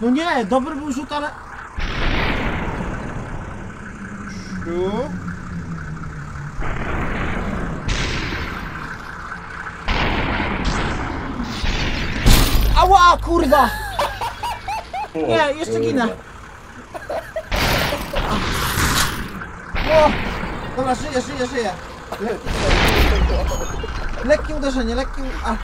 No nie, dobry był rzut, ale... Tu. Ała, kurwa! Nie, jeszcze ginę. O! Dobra, żyję, żyję, żyję. Lekkie uderzenie, lekkie... A.